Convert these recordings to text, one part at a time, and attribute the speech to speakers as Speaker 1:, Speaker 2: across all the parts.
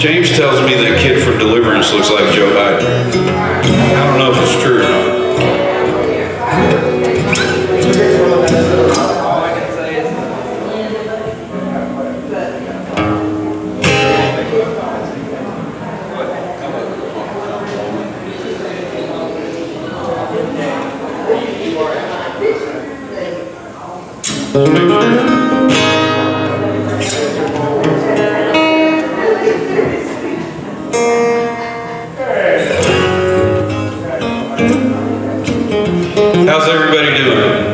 Speaker 1: James tells me that kid from Deliverance looks like Joe Biden. I don't know if it's true or not. Thank How's everybody doing?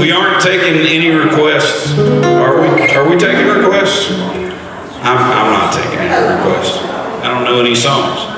Speaker 1: We aren't taking any requests. Are we? Are we taking requests? I'm, I'm not taking any requests. I don't know any songs.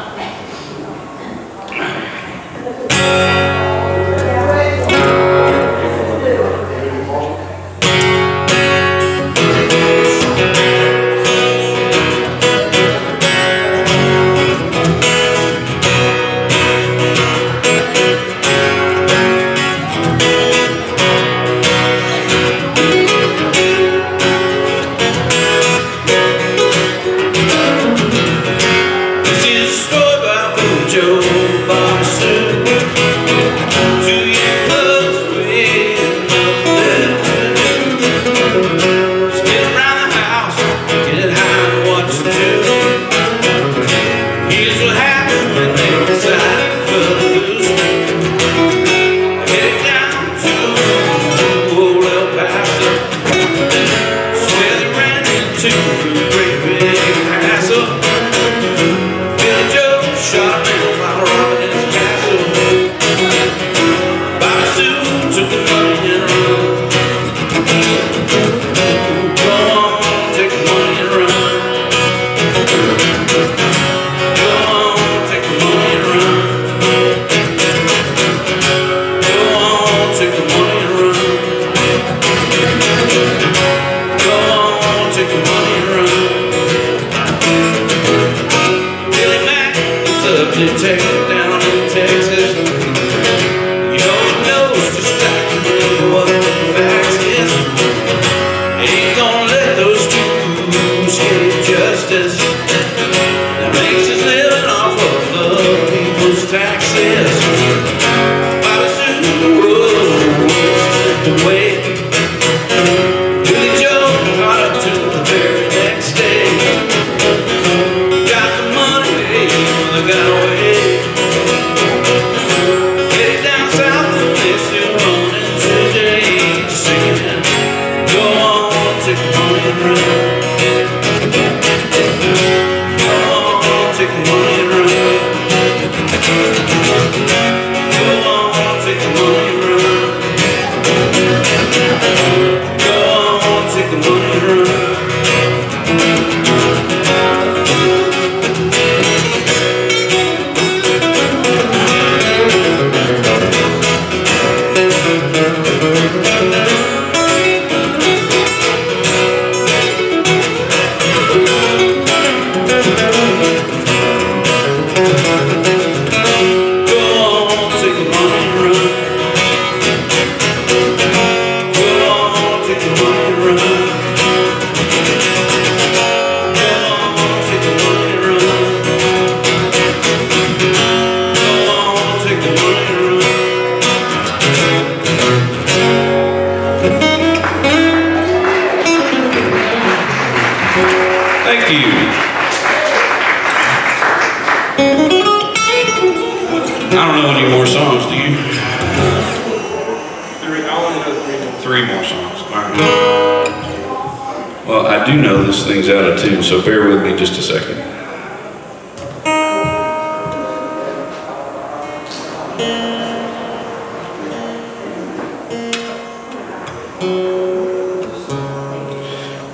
Speaker 1: Well, I do
Speaker 2: know
Speaker 1: this thing's out of tune, so bear with me just a second.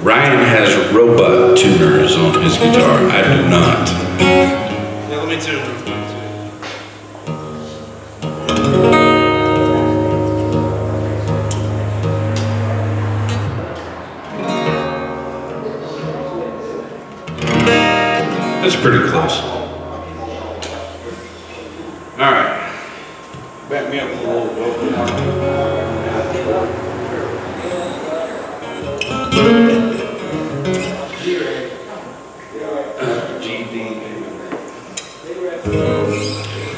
Speaker 1: Ryan has robot tuners on his guitar. I do not.
Speaker 2: Yeah, let me tune.
Speaker 1: Pretty close. All right.
Speaker 2: Back me up a little bit.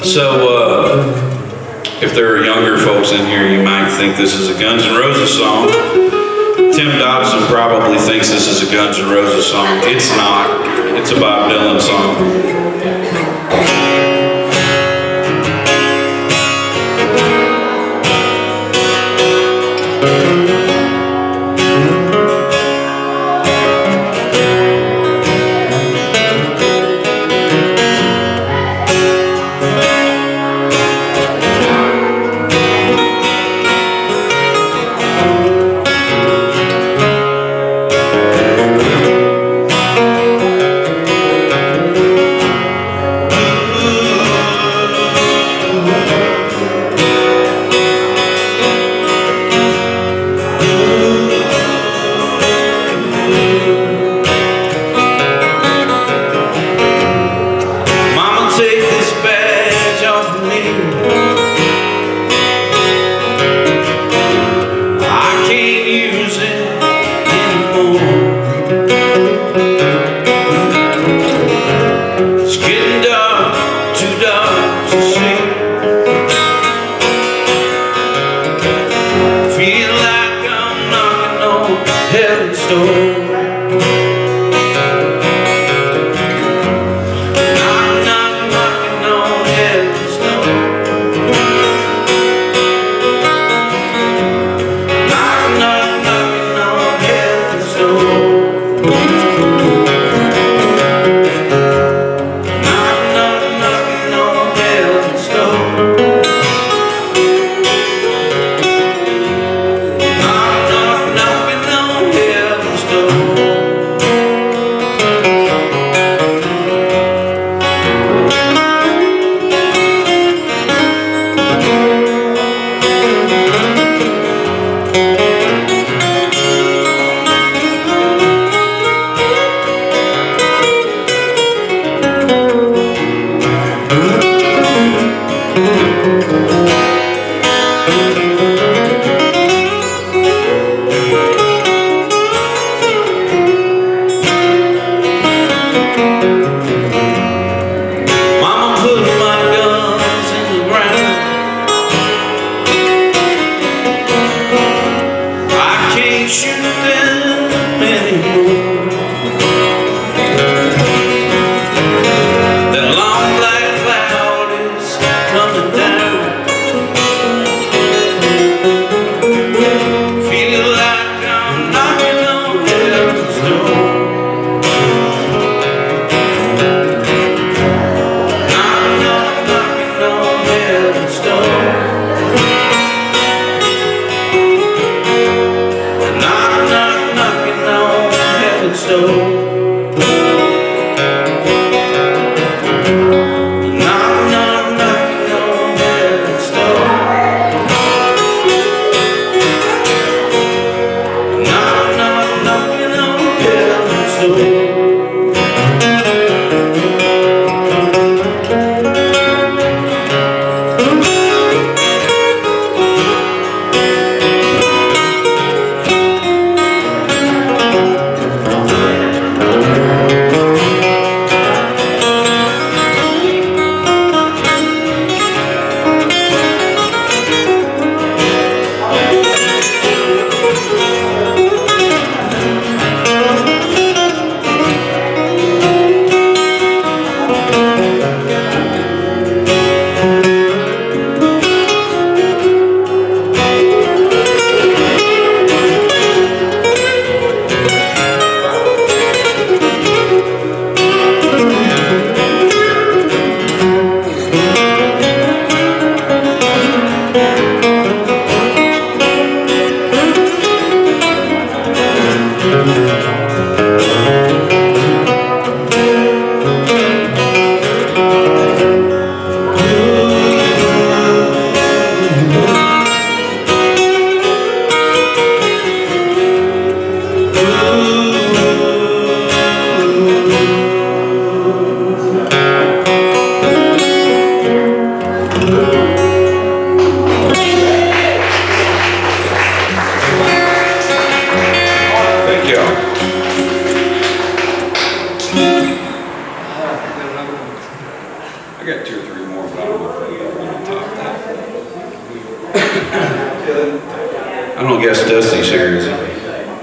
Speaker 1: So, uh, if there are younger folks in here, you might think this is a Guns N' Roses song. Tim Dobson probably thinks this is a Guns N' Roses song. It's not. It's a Bob Dylan song. Mama,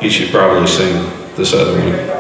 Speaker 1: he? Should probably sing this other one.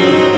Speaker 3: you.